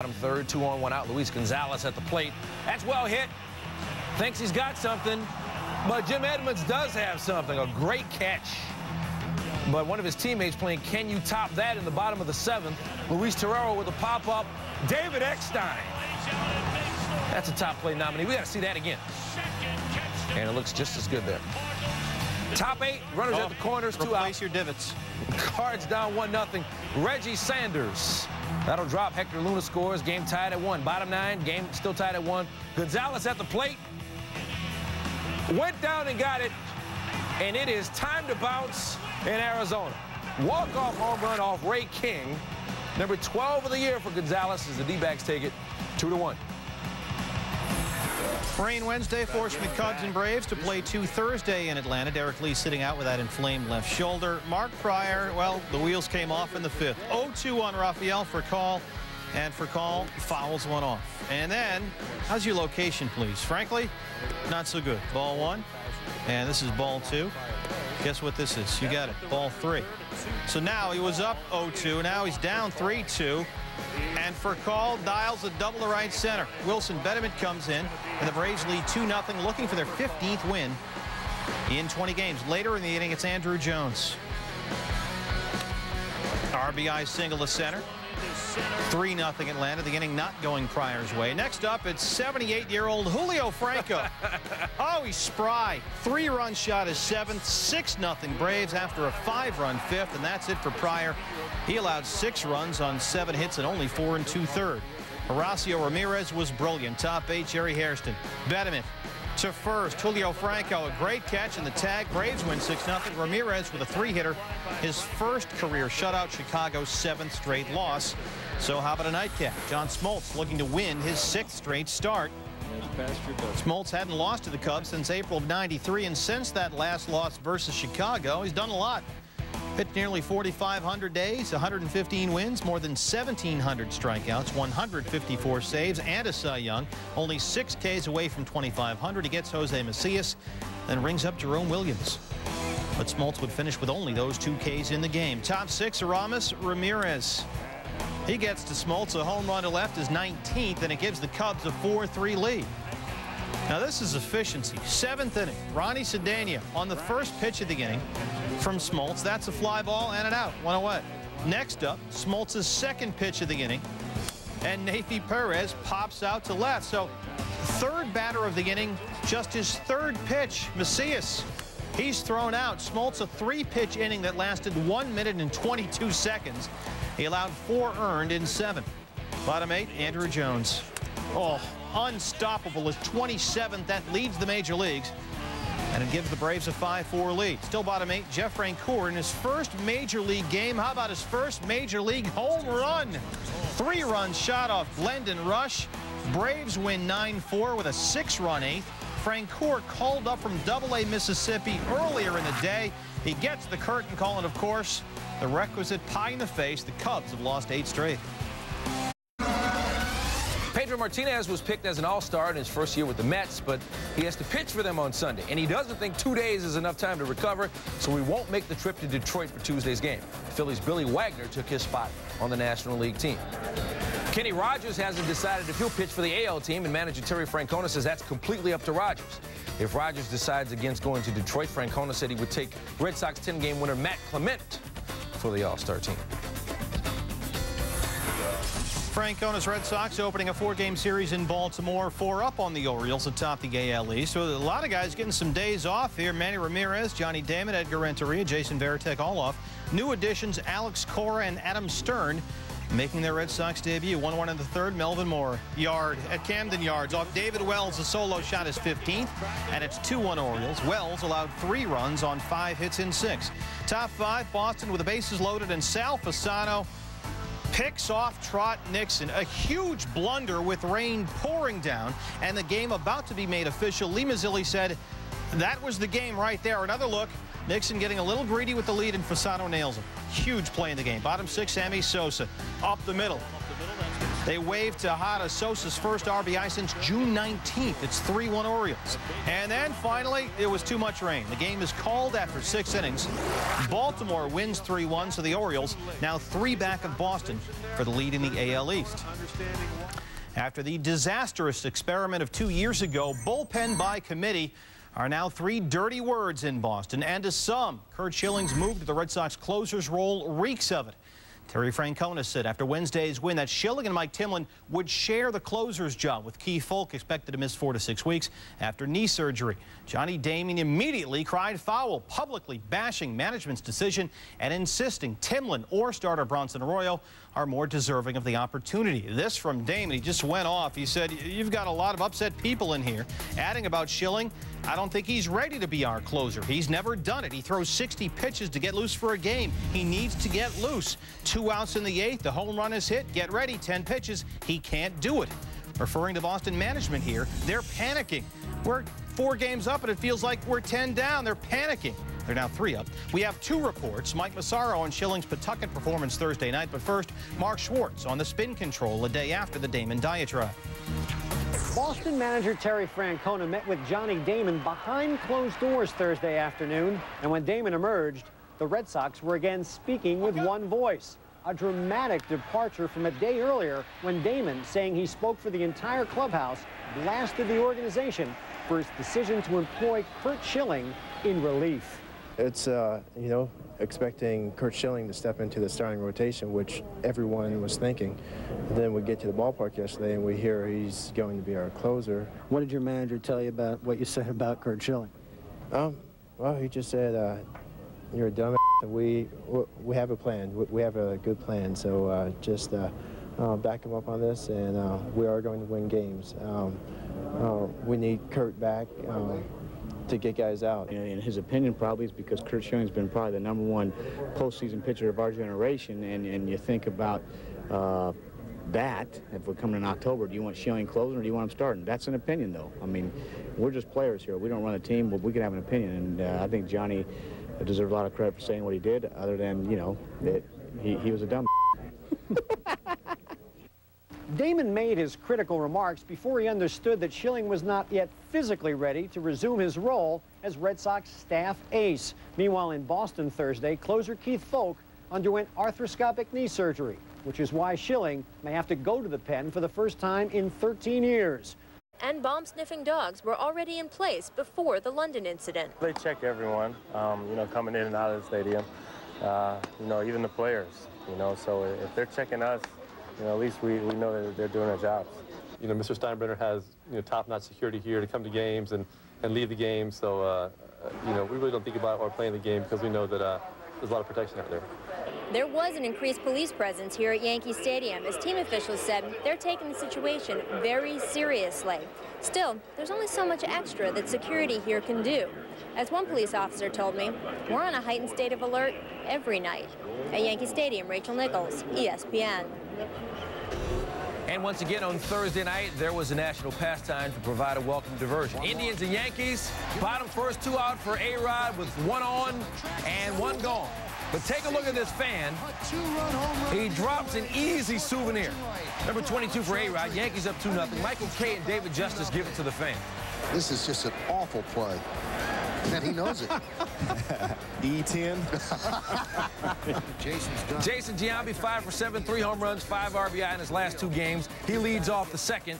Bottom third, two on, one out. Luis Gonzalez at the plate. That's well hit. Thinks he's got something. But Jim Edmonds does have something. A great catch. But one of his teammates playing, can you top that in the bottom of the seventh? Luis Terrero with a pop-up. David Eckstein. That's a top play nominee. We got to see that again. And it looks just as good there. Top eight, runners oh, at the corners, two replace out. your divots. Cards down 1-0. Reggie Sanders. That'll drop. Hector Luna scores. Game tied at one. Bottom nine, game still tied at one. Gonzalez at the plate. Went down and got it. And it is time to bounce in Arizona. Walk-off home run off Ray King. Number 12 of the year for Gonzalez as the D-backs take it 2 to one. Rain Wednesday forcing the Cubs and Braves to play two Thursday in Atlanta. Derrek Lee sitting out with that inflamed left shoulder. Mark Prior, well, the wheels came off in the fifth. 0-2 on Rafael Furcal. and Furcal, fouls one off. And then, how's your location, please? Frankly, not so good. Ball one, and this is ball two. Guess what this is? You got it. Ball three. So now he was up 0-2. Now he's down 3-2. And for call, dials a double to right center. Wilson Betemit comes in, and the Braves lead 2-0, looking for their 15th win in 20 games. Later in the inning, it's Andruw Jones. RBI single to center. 3-0 Atlanta. The inning not going Prior's way. Next up, it's 78-year-old Julio Franco. oh, he's spry. Three-run shot is seventh. 6-0 Braves after a five-run fifth, and that's it for Prior. He allowed six runs on seven hits and only four and two-third. Horacio Ramirez was brilliant. Top eight, Jerry Hairston. Betemit to first. Julio Franco, a great catch in the tag. Braves win 6-0. Ramirez with a three-hitter. His first career shutout, Chicago's seventh straight loss. So how about a nightcap? John Smoltz looking to win his sixth straight start. Smoltz hadn't lost to the Cubs since April of 93, and since that last loss versus Chicago, he's done a lot. Pitched nearly 4,500 days, 115 wins, more than 1,700 strikeouts, 154 saves, and a Cy Young. Only six Ks away from 2,500. He gets Jose Macias, then rings up Jerome Williams. But Smoltz would finish with only those two Ks in the game. Top six, Aramis Ramirez. He gets to Smoltz. A home run to left is 19th, and it gives the Cubs a 4-3 lead. Now this is efficiency. Seventh inning. Ronnie Cedeno on the first pitch of the inning from Smoltz. That's a fly ball and an out. One away. Next up, Smoltz's second pitch of the inning. And Neifi Perez pops out to left. So third batter of the inning, just his third pitch, Macias. He's thrown out. Smoltz a three-pitch inning that lasted one minute and 22 seconds. He allowed four earned in seven. Bottom eight, Andruw Jones. Oh, unstoppable. His 27th. That leads the major leagues. And it gives the Braves a 5-4 lead. Still bottom eight, Jeff Francoeur in his first major league game. How about his first major league home run? Three-run shot off Glendon Rusch. Braves win 9-4 with a six-run eighth. Francoeur called up from Double-A Mississippi earlier in the day. He gets the curtain call, and of course, the requisite pie in the face. The Cubs have lost eight straight. Pedro Martinez was picked as an all-star in his first year with the Mets, but he has to pitch for them on Sunday, and he doesn't think two days is enough time to recover, so he won't make the trip to Detroit for Tuesday's game. Phillies' Billy Wagner took his spot on the National League team. Kenny Rogers hasn't decided if he'll pitch for the AL team, and manager Terry Francona says that's completely up to Rogers. If Rogers decides against going to Detroit, Francona said he would take Red Sox 10-game winner Matt Clement for the All-Star team. Francona's Red Sox opening a four-game series in Baltimore, four up on the Orioles atop the AL East. So a lot of guys getting some days off here. Manny Ramirez, Johnny Damon, Edgar Renteria, Jason Varitek all off. New additions Alex Cora and Adam Stern making their Red Sox debut. 1-1 in the third, Melvin Mora. Yard at Camden Yards off David Wells. A solo shot is 15th, and it's 2-1 Orioles. Wells allowed three runs on five hits in six. Top five, Boston with the bases loaded, and Sal Fasano picks off Trot Nixon. A huge blunder with rain pouring down and the game about to be made official. Lee Mazzilli said that was the game right there. Another look. Nixon getting a little greedy with the lead and Fasano nails him. Huge play in the game. Bottom six, Sammy Sosa. Up the middle. Up the middle They waved Tejada Sosa's first RBI since June 19th. It's 3-1 Orioles. And then finally, it was too much rain. The game is called after six innings. Baltimore wins 3-1, so the Orioles now three back of Boston for the lead in the AL East. After the disastrous experiment of two years ago, bullpen by committee are now three dirty words in Boston. And to some, Curt Schilling's move to the Red Sox closer's role reeks of it. Terry Francona said after Wednesday's win that Schilling and Mike Timlin would share the closer's job with Keith Foulke expected to miss four to six weeks after knee surgery. Johnny Damon immediately cried foul, publicly bashing management's decision and insisting Timlin or starter Bronson Arroyo are more deserving of the opportunity. This from Damon. He just went off. He said, you've got a lot of upset people in here. Adding about Schilling, I don't think he's ready to be our closer. He's never done it. He throws 60 pitches to get loose for a game. He needs to get loose. Two outs in the eighth. The home run is hit. Get ready. 10 pitches. He can't do it. Referring to Boston management here, they're panicking. We're four games up and it feels like we're 10 down. They're panicking. They're now three up. We have two reports. Mike Massaro on Schilling's Pawtucket performance Thursday night. But first, Mark Schwartz on the spin control a day after the Damon diatribe. Boston manager Terry Francona met with Johnny Damon behind closed doors Thursday afternoon. And when Damon emerged, the Red Sox were again speaking with one voice. A dramatic departure from a day earlier when Damon, saying he spoke for the entire clubhouse, blasted the organization for his decision to employ Curt Schilling in relief. It's, uh, you know, expecting Curt Schilling to step into the starting rotation, which everyone was thinking. And then we get to the ballpark yesterday and we hear he's going to be our closer. What did your manager tell you about what you said about Curt Schilling? Um, well, he just said, uh, you're a dumb we, we have a plan. We have a good plan. So uh, just uh, uh, back him up on this, and uh, we are going to win games. Um, uh, we need Curt back. Um, to get guys out. In his opinion, probably is because Curt Schilling's been probably the number one postseason pitcher of our generation, and, and you think about uh, that, if we're coming in October, do you want Schilling closing or do you want him starting? That's an opinion, though. I mean, we're just players here. We don't run a team, but we can have an opinion, and I think Johnny deserves a lot of credit for saying what he did, other than, you know, that he, he was a dumb Damon made his critical remarks before he understood that Schilling was not yet physically ready to resume his role as Red Sox staff ace. Meanwhile, in Boston Thursday, closer Keith Foulke underwent arthroscopic knee surgery, which is why Schilling may have to go to the pen for the first time in 13 years. And bomb-sniffing dogs were already in place before the London incident. They check everyone, um, you know, coming in and out of the stadium, uh, you know, even the players, you know, so if they're checking us, you know, at least we, we know that they're doing their jobs. You know, Mr. Steinbrenner has, you know, top-notch security here to come to games and, and leave the game. So, uh, you know, we really don't think about or playing the game because we know that uh, there's a lot of protection out there. There was an increased police presence here at Yankee Stadium. As team officials said, they're taking the situation very seriously. Still, there's only so much extra that security here can do. As one police officer told me, we're on a heightened state of alert every night. At Yankee Stadium, Rachel Nichols, ESPN. And once again on Thursday night, there was a national pastime to provide a welcome diversion. Indians and Yankees, bottom first two out for A-Rod with one on and one gone. But take a look at this fan. He drops an easy souvenir. Number 22 for A-Rod. Yankees up 2-0. Michael Kay and David Justice give it to the fan. This is just an awful play. And he knows it. E10. Jason Giambi, 5 for 7, 3 home runs, 5 RBI in his last two games. He leads off the second.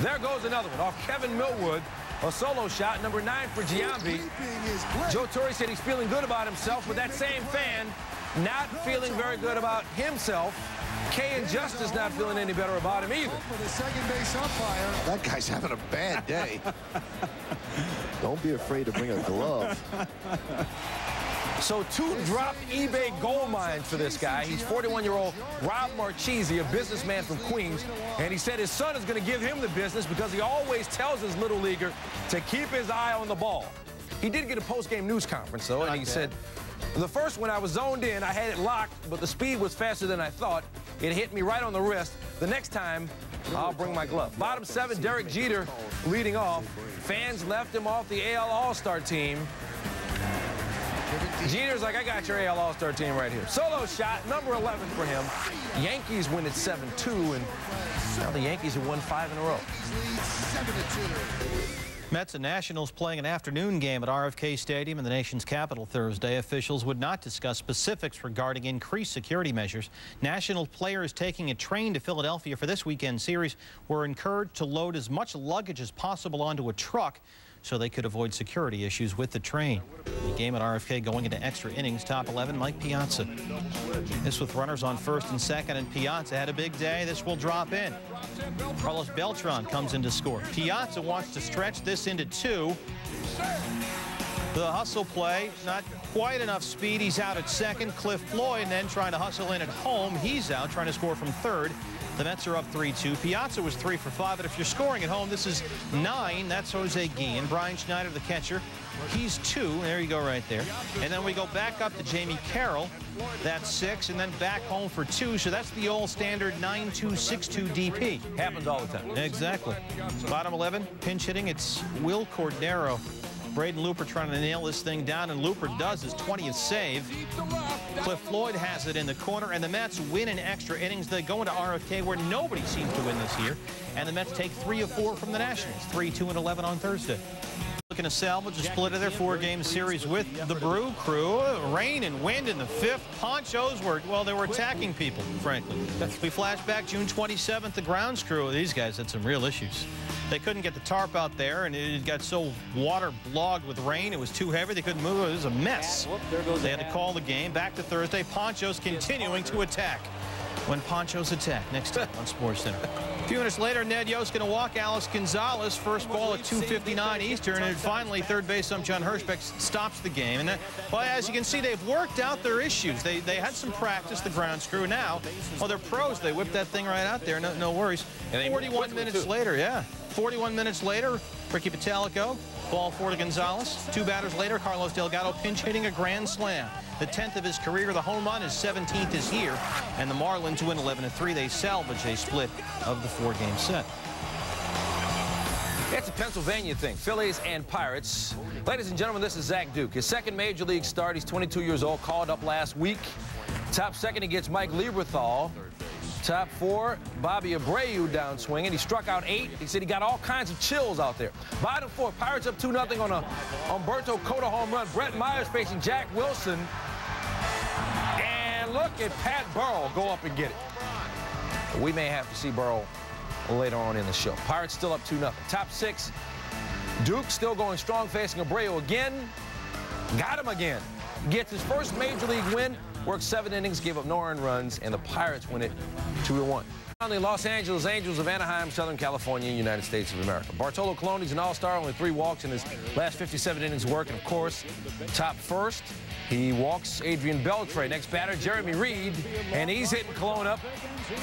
There goes another one off Kevin Millwood. A solo shot, number 9 for Giambi. Joe Torre said he's feeling good about himself, but that same fan not feeling very good about himself. Kay and Justice not feeling any better about him either. That guy's having a bad day. Don't be afraid to bring a glove. So two-drop eBay gold mines for this guy. He's 41-year-old Rob Marchese, a businessman from Queens, and he said his son is going to give him the business because he always tells his little leaguer to keep his eye on the ball. He did get a post-game news conference, though, and he said, the first one I was zoned in, I had it locked, but the speed was faster than I thought. It hit me right on the wrist. The next time, I'll bring my glove. Bottom seven, Derek Jeter leading off. Fans left him off the AL All-Star team. Jeter's like, I got your AL All-Star team right here. Solo shot, number 11 for him. Yankees win at 7-2, and now the Yankees have won five in a row. Mets and Nationals playing an afternoon game at RFK Stadium in the nation's capital Thursday. Officials would not discuss specifics regarding increased security measures. National players taking a train to Philadelphia for this weekend series were encouraged to load as much luggage as possible onto a truck so they could avoid security issues with the train. The game at RFK going into extra innings. Top 11, Mike Piazza. This with runners on first and second, and Piazza had a big day. This will drop in. Carlos Beltran comes in to score. Piazza wants to stretch this into two. The hustle play, not quite enough speed. He's out at second. Cliff Floyd then trying to hustle in at home. He's out trying to score from third. The Mets are up 3-2. Piazza was 3 for 5, but if you're scoring at home, this is 9. That's Jose Guillen. Brian Schneider, the catcher, he's 2. There you go right there. And then we go back up to Jamey Carroll. That's 6, and then back home for 2. So that's the old standard 9-2-6-2 DP. Happens all the time. Exactly. Bottom 11, pinch hitting. It's Wil Cordero. Braden Looper trying to nail this thing down, and Looper does his 20th save. Cliff Floyd has it in the corner, and the Mets win in extra innings. They go into RFK where nobody seems to win this year, and the Mets take three of four from the Nationals, 3, 2, and 11 on Thursday. Looking to salvage a split of their four-game series with the Brew Crew. Rain and wind in the fifth. Ponchos were, well, they were attacking people, frankly. We flash back June 27th, the grounds crew. These guys had some real issues. They couldn't get the tarp out there, and it got so water-blogged with rain, it was too heavy. They couldn't move. It was a mess. They had to call the game. Back to Thursday. Ponchos continuing to attack when Ponchos attack. Next time on SportsCenter. A few minutes later, Ned Yost going to walk Alex Gonzalez. First ball at 2.59 Eastern. And finally, third base um, John Hirschbeck stops the game. And that, well, as you can see, they've worked out their issues. They, they had some practice, the ground screw. Now, well, they're pros. They whipped that thing right out there. No, no worries. 41 minutes later, yeah. 41 minutes later, Ricky Bottalico, ball four to Gonzalez. Two batters later, Carlos Delgado pinch hitting a grand slam. The 10th of his career, the home run, his 17th is here. And the Marlins win 11-3. They salvage a split of the four-game set. It's a Pennsylvania thing, Phillies and Pirates. Ladies and gentlemen, this is Zach Duke. His second major league start. He's 22 years old, called up last week. Top second, against Mike Lieberthal. Top four, Bobby Abreu down swinging. He struck out eight. He said he got all kinds of chills out there. Bottom four, Pirates up 2-0 on a Humberto Cota home run. Brett Myers facing Jack Wilson. And look at Pat Burrell go up and get it. We may have to see Burrell later on in the show. Pirates still up 2-0. Top six, Duke still going strong facing Abreu again. Got him again. Gets his first major league win worked seven innings, gave up no earned runs, and the Pirates win it 2-1. Finally, Los Angeles Angels of Anaheim, Southern California, United States of America. Bartolo Colon, he's an all-star, only three walks in his last 57 innings work, and of course, top first, he walks Adrian Beltre. Next batter, Jeremy Reed, and he's hitting Colon up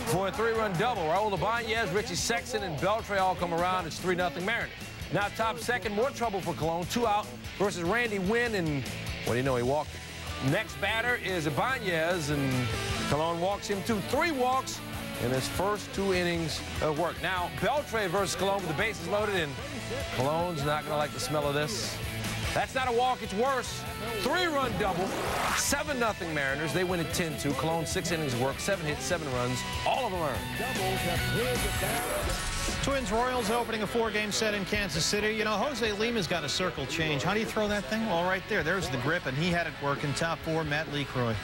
for a three-run double. Raul Ibanez, Richie Sexson, and Beltre all come around. It's 3-0 Mariners. Now top second, more trouble for Colon. Two out versus Randy Winn, and what do you know, he walked Next batter is Ibanez, and Colon walks him to three walks in his first two innings of work. Now, Beltre versus Colon with the bases loaded, and Colon's not going to like the smell of this. That's not a walk, it's worse. Three-run double, 7-0 Mariners. They win at 10-2. Colon, six innings of work, seven hits, seven runs, all of them earned. Twins Royals opening a four-game set in Kansas City. You know, Jose Lima's got a circle change. How do you throw that thing? Well, right there. There's the grip, and he had it working. Top four, Matt LeCroy.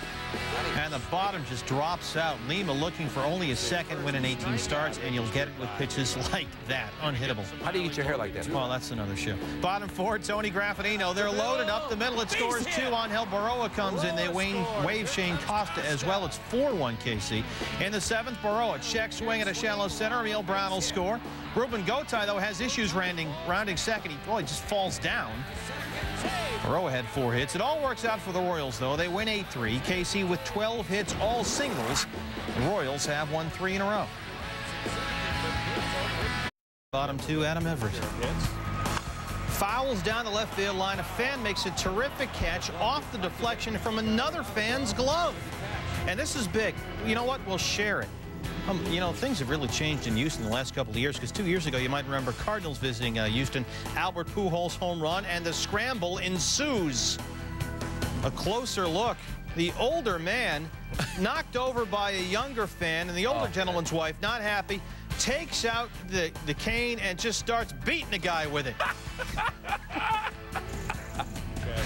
And the bottom just drops out. Lima looking for only a second win in 18 starts, and you'll get it with pitches like that. Unhittable. How do you get your hair like that? Well, that's another show. Bottom four, Tony Graffanino. They're loaded up the middle. It scores two. On Angel Berroa comes in. They wave Shane Costa as well. It's 4-1 KC. In the seventh, Berroa check swing at a shallow center. Emil Brown will score. Ruben Gotay, though, has issues rounding, rounding second. He, well, he just falls down. Rowe had four hits. It all works out for the Royals, though. They win 8-3. KC with 12 hits, all singles. The Royals have won three in a row. Bottom two, Adam Everett. Fouls down the left field line. A fan makes a terrific catch off the deflection from another fan's glove. And this is big. You know what? We'll share it. Um, you know, things have really changed in Houston the last couple of years because two years ago, you might remember Cardinals visiting uh, Houston. Albert Pujols home run, and the scramble ensues. A closer look. The older man knocked over by a younger fan, and the older Oh, gentleman's wife, not happy, takes out the, the cane and just starts beating the guy with it.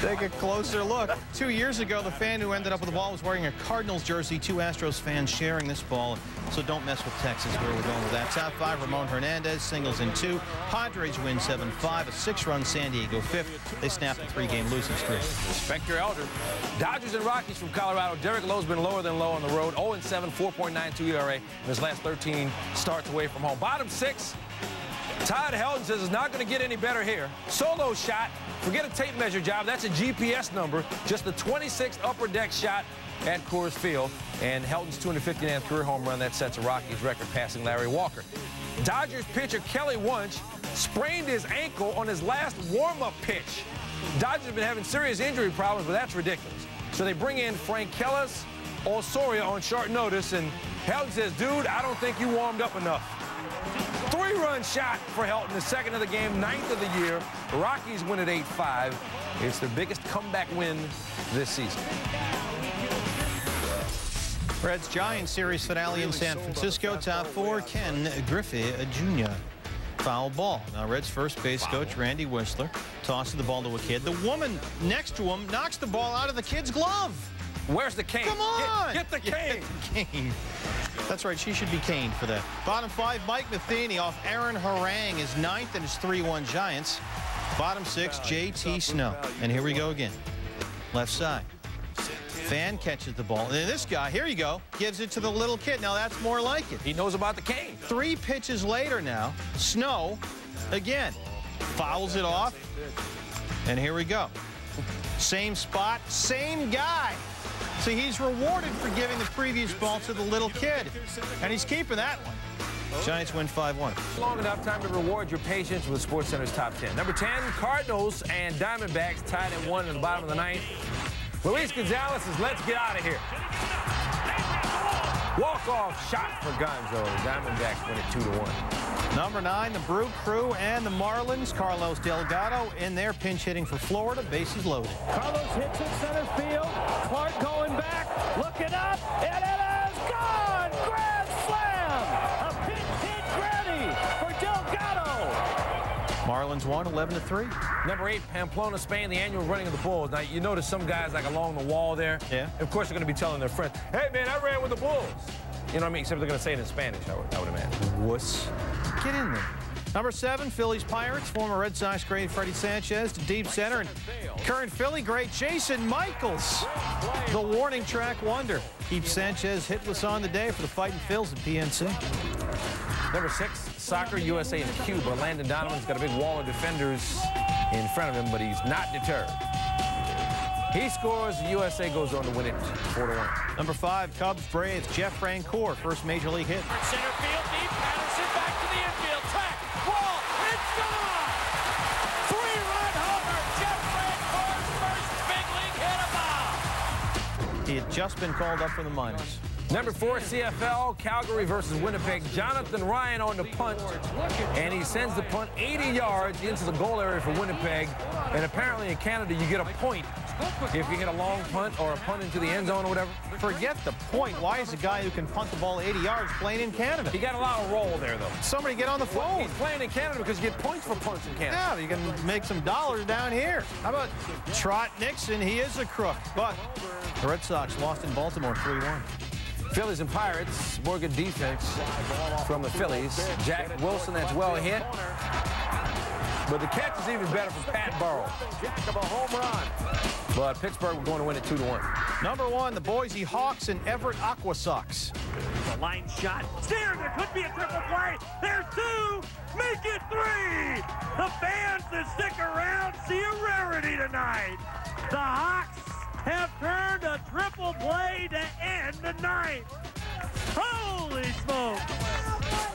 Take a closer look. Two years ago, the fan who ended up with the ball was wearing a Cardinals jersey. Two Astros fans sharing this ball. So don't mess with Texas, where we're going with that. Top five, Ramon Hernandez, singles in two. Padres win 7-5. A six-run San Diego fifth. They snapped a three-game losing streak. Your elder. Dodgers and Rockies from Colorado. Derek Lowe's been lower than low on the road. 0-7, 4.92 ERA in his last 13 starts away from home. Bottom six, Todd Helton says it's not going to get any better here. Solo shot. Forget a tape measure job. That's a GPS number. Just the 26th upper deck shot at Coors Field. And Helton's 259th career home run. That sets a Rockies record passing Larry Walker. Dodgers pitcher Kelly Wunsch sprained his ankle on his last warm-up pitch. Dodgers have been having serious injury problems, but that's ridiculous. So they bring in Frank Kellis, Osoria on short notice, and Helton says, dude, I don't think you warmed up enough. Three-run shot for Helton, the second of the game, ninth of the year. The Rockies win at 8-5. It's their biggest comeback win this season. Reds Giants series finale in San Francisco. Top four, Ken Griffey Jr. Foul ball. Now Reds first base coach Randy Whisler tosses the ball to a kid. The woman next to him knocks the ball out of the kid's glove. Where's the cane? Come on! Get, get the cane. Get the cane. That's right, she should be caned for that. Bottom five, Mike Matheny off Aaron Harang is ninth and his 3-1 Giants. Bottom six, JT Snow. And here we go again. Left side. Fan catches the ball. And then this guy, here you go, gives it to the little kid. Now that's more like it. He knows about the cane. Three pitches later now, Snow, again, fouls it off. And here we go. Same spot, same guy. See, he's rewarded for giving the previous ball to the little kid. And he's keeping that one. Giants win 5-1. Long enough time to reward your patience with SportsCenter's top 10. Number 10, Cardinals and Diamondbacks tied at one in the bottom of the ninth. Luis Gonzalez says, let's get out of here. Walk-off shot for Gonzo. Diamondbacks win it 2 to 1. Number nine, the Brew Crew and the Marlins. Carlos Delgado in there, pinch hitting for Florida. Bases loaded. Carlos hits it center field. Clark going back, looking up, and it is gone! Grand slam! A pinch hit Granny for Delgado. Marlins won 11 to 3. Number eight, Pamplona, Spain, the annual running of the Bulls. Now, you notice some guys like along the wall there. Yeah. Of course, they're going to be telling their friends, hey, man, I ran with the Bulls. You know what I mean? Except they're going to say it in Spanish, I would, I would imagine. Wuss. Get in there. Number seven, Phillies Pirates. Former Red Sox great Freddy Sanchez to deep center. And current Philly great Jason Michaels. The warning track wonder. Keeps Sanchez hitless on the day for the Fighting Phils at PNC. Number six, soccer, USA and Cuba. Landon Donovan's got a big wall of defenders in front of him, but he's not deterred. He scores, the USA goes on to win it 4 to 1. Number five, Cubs Braves. Jeff Francoeur, first major league hit. Center field deep, Patterson back to the infield. Track, ball, it's gone! Three-run homer, Jeff Francoeur's first big league hit of all. He had just been called up from the minors. Number four, CFL, Calgary versus Winnipeg. Jonathan Ryan on the punt, and he sends the punt 80 yards into the goal area for Winnipeg. And apparently in Canada, you get a point if you hit a long punt or a punt into the end zone or whatever. Forget the point. Why is a guy who can punt the ball 80 yards playing in Canada? He got a lot of roll there, though. Somebody get on the Well, phone. he's playing in Canada because you get points for punts in Canada. Yeah, you can make some dollars down here. How about Trot Nixon? He is a crook, but the Red Sox lost in Baltimore 3-1. Phillies and Pirates, more good defense from the Phillies. Jack Wilson, that's well hit. But the catch is even better from Pat Burrell. Jack of a home run. But Pittsburgh, we're going to win it 2 to 1. Number one, the Boise Hawks and Everett Aqua Sox. The line shot. Steer, there could be a triple play. There's two. Make it three. The fans that stick around see a rarity tonight. The Hawks have turned a triple play to end the night. Holy smoke.